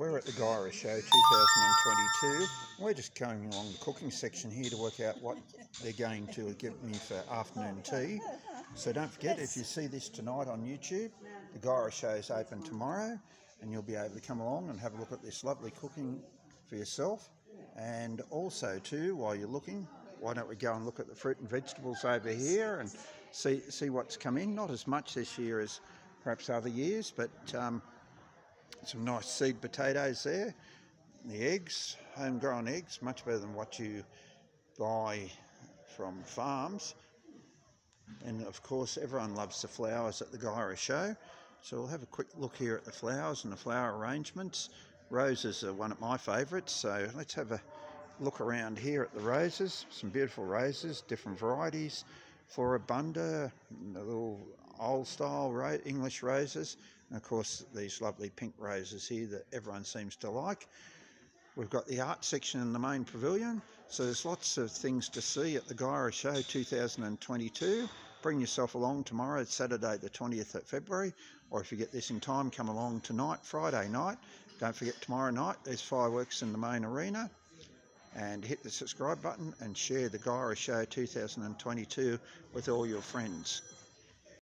We're at the Guyra Show 2022. We're just going along the cooking section here to work out what they're going to give me for afternoon tea. So don't forget, if you see this tonight on YouTube, the Guyra Show is open tomorrow and you'll be able to come along and have a look at this lovely cooking for yourself. And also too, while you're looking, why don't we go and look at the fruit and vegetables over here and see see what's come in. Not as much this year as perhaps other years, but um, some nice seed potatoes there. The eggs, homegrown eggs, much better than what you buy from farms. And of course, everyone loves the flowers at the Guyra show. So we'll have a quick look here at the flowers and the flower arrangements. Roses are one of my favourites, so let's have a look around here at the roses. Some beautiful roses, different varieties. Floribunda, a little old style ro English roses, and of course these lovely pink roses here that everyone seems to like. We've got the art section in the main pavilion, so there's lots of things to see at the Guyra Show 2022. Bring yourself along tomorrow, Saturday the 20th of February, or if you get this in time, come along tonight, Friday night. Don't forget tomorrow night, there's fireworks in the main arena and hit the subscribe button and share the Guyra Show 2022 with all your friends.